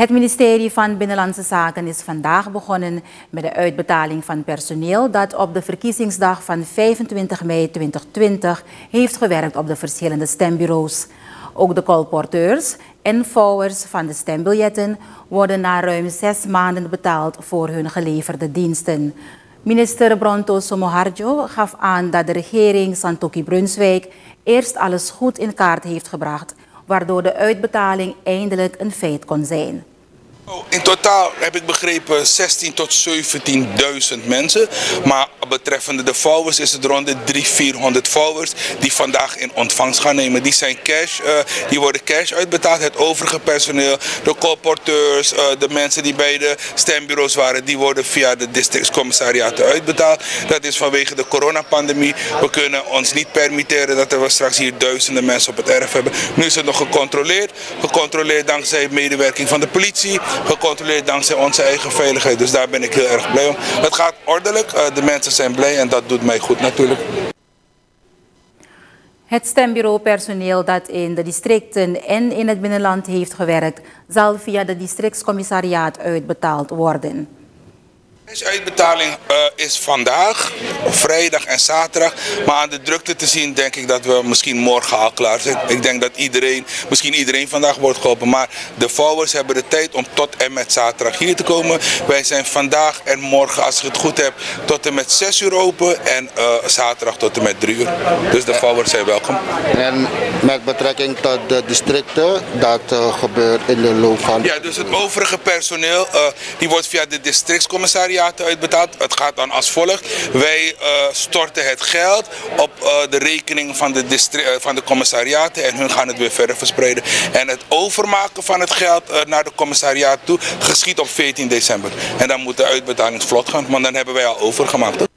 Het ministerie van Binnenlandse Zaken is vandaag begonnen met de uitbetaling van personeel dat op de verkiezingsdag van 25 mei 2020 heeft gewerkt op de verschillende stembureaus. Ook de colporteurs en vouwers van de stembiljetten worden na ruim zes maanden betaald voor hun geleverde diensten. Minister Bronto Somoharjo gaf aan dat de regering Santoki Brunswijk eerst alles goed in kaart heeft gebracht, waardoor de uitbetaling eindelijk een feit kon zijn. Oh, in totaal heb ik begrepen 16 tot 17.000 mensen. Maar betreffende de vouwers is het rond de 300, 400 vouwers die vandaag in ontvangst gaan nemen. Die zijn cash, uh, die worden cash uitbetaald. Het overige personeel, de colporteurs, uh, de mensen die bij de stembureaus waren, die worden via de districtscommissariaten uitbetaald. Dat is vanwege de coronapandemie. We kunnen ons niet permitteren dat we straks hier duizenden mensen op het erf hebben. Nu is het nog gecontroleerd. Gecontroleerd dankzij medewerking van de politie gecontroleerd dankzij onze eigen veiligheid. Dus daar ben ik heel erg blij om. Het gaat ordelijk, eh, de mensen zijn blij en dat doet mij goed natuurlijk. Het stembureaupersoneel dat in de districten en in het binnenland heeft gewerkt, zal via de districtscommissariaat uitbetaald worden. De uitbetaling uh, is vandaag, vrijdag en zaterdag. Maar aan de drukte te zien denk ik dat we misschien morgen al klaar zijn. Ik denk dat iedereen, misschien iedereen vandaag wordt geholpen. Maar de vouwers hebben de tijd om tot en met zaterdag hier te komen. Wij zijn vandaag en morgen, als ik het goed heb, tot en met 6 uur open. En uh, zaterdag tot en met 3 uur. Dus de vouwers zijn welkom. En met betrekking tot de districten, dat uh, gebeurt in de loop van... Ja, dus het overige personeel, die wordt via de uitbetaald. Het gaat dan als volgt. Wij uh, storten het geld op uh, de rekening van de, uh, van de commissariaten en hun gaan het weer verder verspreiden. En het overmaken van het geld naar de commissariaat toe geschiet op 14 december. En dan moet de uitbetaling vlot gaan, want dan hebben wij al overgemaakt.